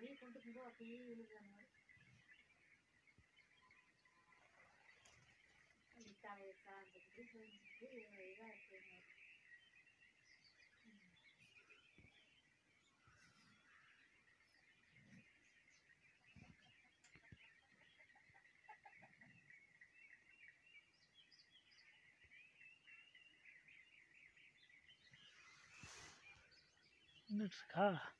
வந்துட்டு அப்படியே விழுகிறாங்க அது தலையை சார்ந்துக்கிட்டு செஞ்சுட்டு இதாக இருக்குங்க நின்றுட்டு இருக்கா ஏதோ அதில் போயிட்டு வரணும் சாமி வந்து